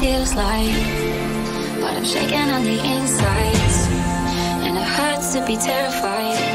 feels like But I'm shaking on the insides And it hurts to be terrified.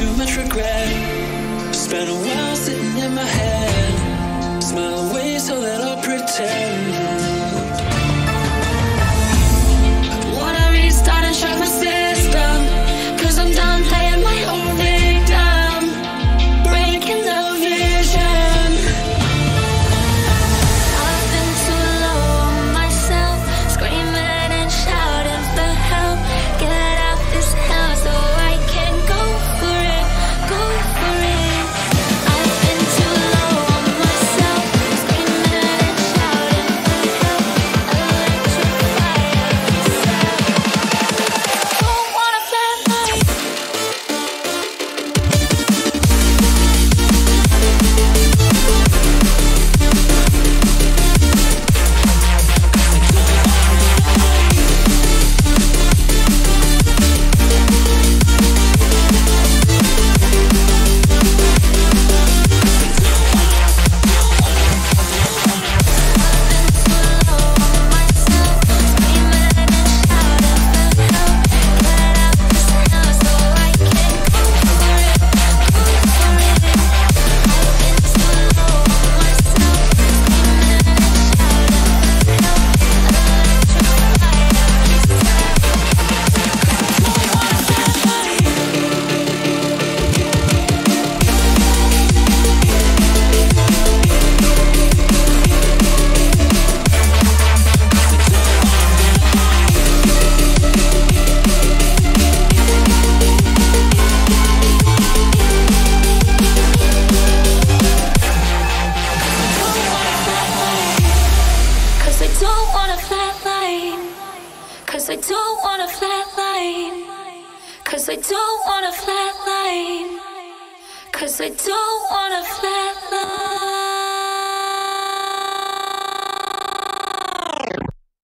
too much regret. Spent a while sitting in my head. Smile away so that I'll pretend. Cause I don't want a flat line. Cause I don't want a flat line. Cause I don't want a flat line. Cause I don't want a flat line.